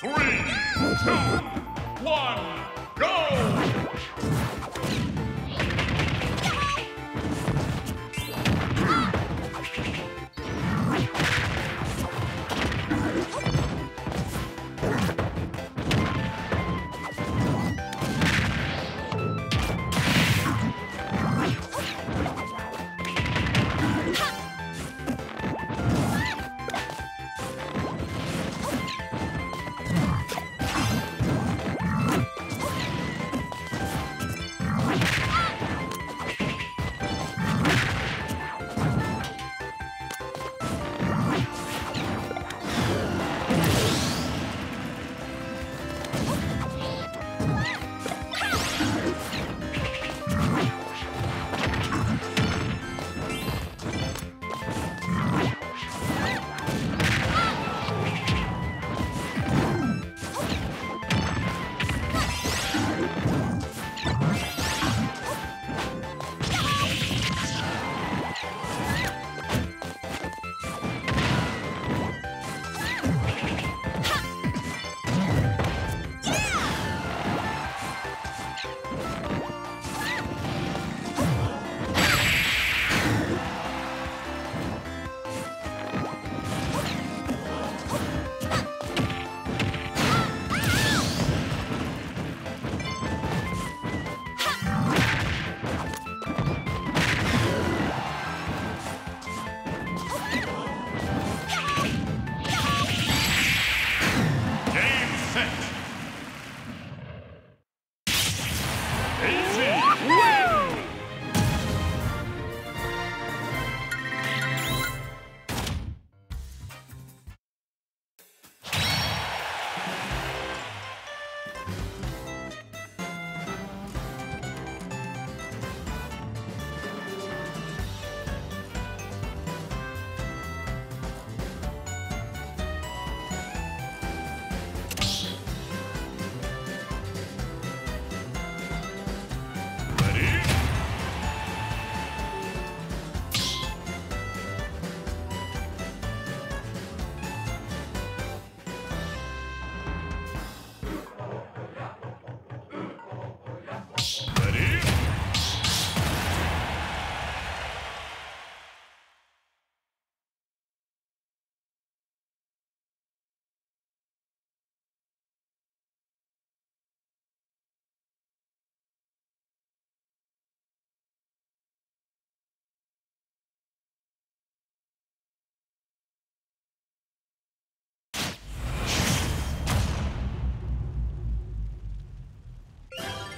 Three, two, one.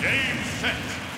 Game set.